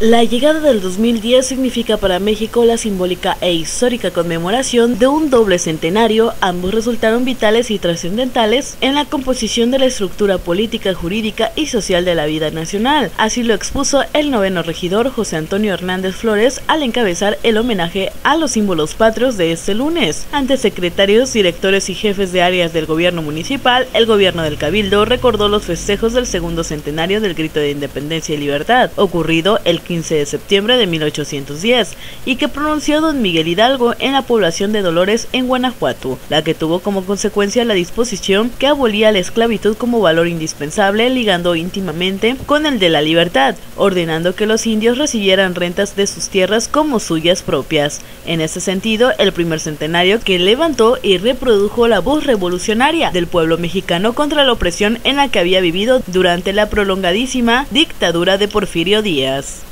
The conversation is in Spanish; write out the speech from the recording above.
La llegada del 2010 significa para México la simbólica e histórica conmemoración de un doble centenario, ambos resultaron vitales y trascendentales en la composición de la estructura política, jurídica y social de la vida nacional. Así lo expuso el noveno regidor José Antonio Hernández Flores al encabezar el homenaje a los símbolos patrios de este lunes. Ante secretarios, directores y jefes de áreas del gobierno municipal, el gobierno del Cabildo recordó los festejos del segundo centenario del grito de independencia y libertad, ocurrido el 15 de septiembre de 1810 y que pronunció don Miguel Hidalgo en la población de Dolores en Guanajuato, la que tuvo como consecuencia la disposición que abolía la esclavitud como valor indispensable ligando íntimamente con el de la libertad, ordenando que los indios recibieran rentas de sus tierras como suyas propias. En ese sentido, el primer centenario que levantó y reprodujo la voz revolucionaria del pueblo mexicano contra la opresión en la que había vivido durante la prolongadísima dictadura de Porfirio Díaz.